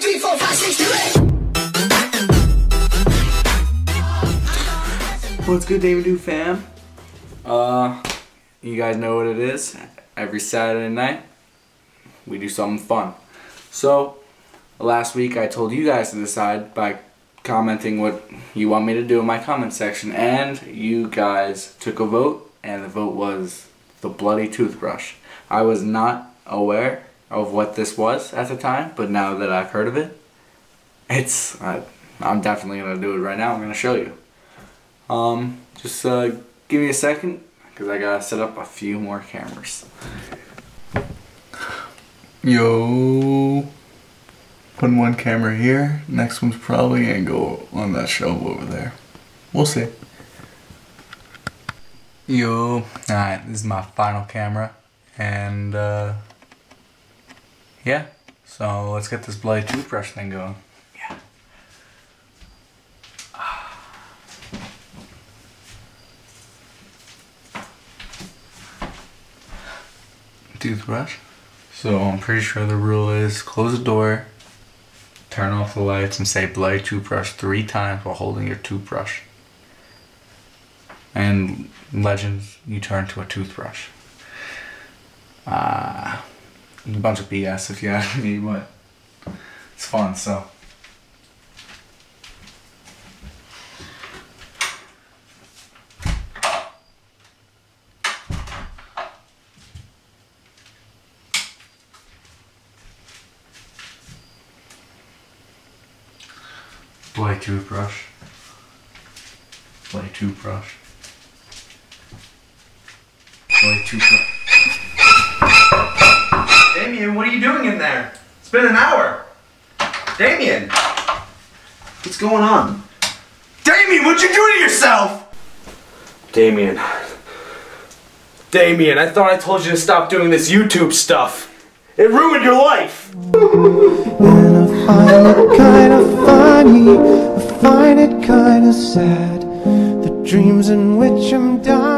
two, three, four, five, six. What's good, David Do fam? Uh, you guys know what it is. Every Saturday night, we do something fun. So, last week I told you guys to decide by commenting what you want me to do in my comment section, and you guys took a vote, and the vote was the bloody toothbrush. I was not aware of what this was at the time, but now that I've heard of it, it's I, I'm definitely gonna do it right now. I'm gonna show you. Um, just uh, give me a second, cause I gotta set up a few more cameras. Yo. Putting one camera here. Next one's probably gonna go on that shelf over there. We'll see. Yo. Alright, this is my final camera. And, uh. Yeah. So let's get this bloody toothbrush thing going. Yeah. Toothbrush. So I'm pretty sure the rule is close the door, turn off the lights, and say bloody toothbrush three times while holding your toothbrush. And legends, you turn to a toothbrush. Ah, a bunch of BS if you ask me, but it's fun. So. Bloody toothbrush. Bloody toothbrush. Bloody toothbrush. Damian, what are you doing in there? It's been an hour. Damian! What's going on? Damian, what'd you do to yourself? Damian. Damian, I thought I told you to stop doing this YouTube stuff. It ruined your life. And I find it kinda funny, I find it kinda sad. The dreams in which I'm dying